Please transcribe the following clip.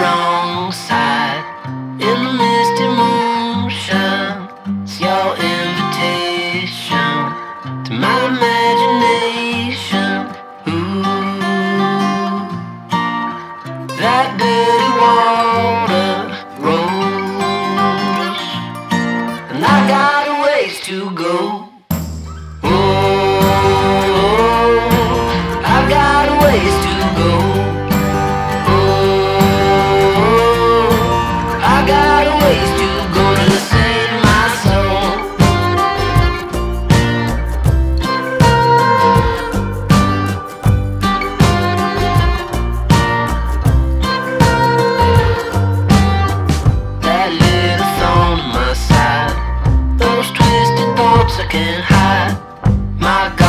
wrong side in the misty moonshine. It's your invitation to my imagination. Ooh, that dirty water rose, and I got a ways to go. Can hide my